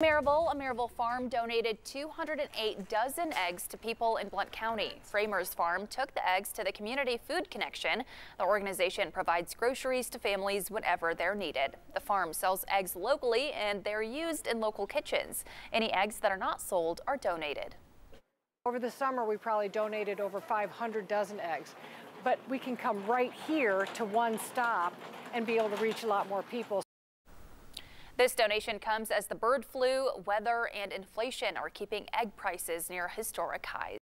Maryville, a Maryville farm donated 208 dozen eggs to people in Blount County. Framers Farm took the eggs to the Community Food Connection. The organization provides groceries to families whenever they're needed. The farm sells eggs locally and they're used in local kitchens. Any eggs that are not sold are donated. Over the summer, we probably donated over 500 dozen eggs, but we can come right here to one stop and be able to reach a lot more people. This donation comes as the bird flu, weather, and inflation are keeping egg prices near historic highs.